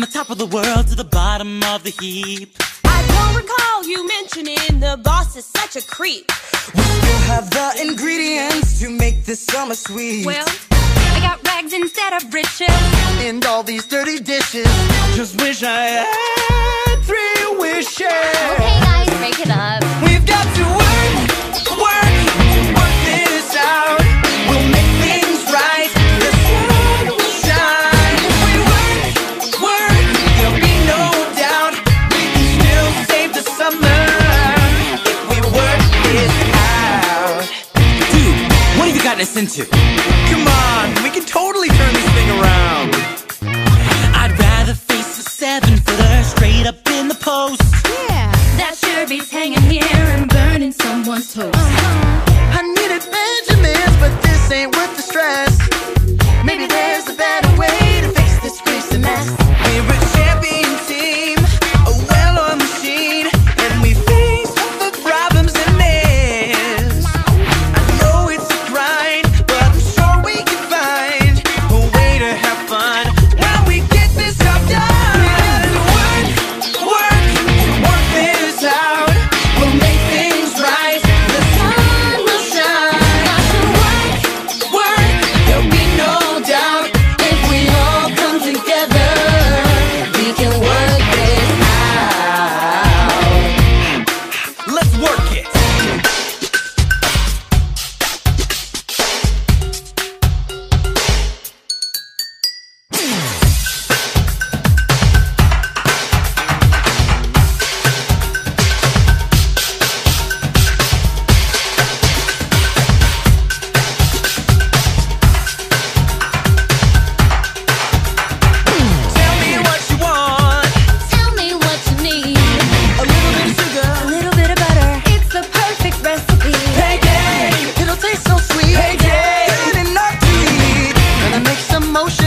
From the top of the world to the bottom of the heap. I don't recall you mentioning the boss is such a creep. We still have the ingredients to make this summer sweet. Well, I got rags instead of riches. And all these dirty dishes. Just wish I had three wishes. Okay. gotten us into? Come on, we can totally turn this thing around. emotion.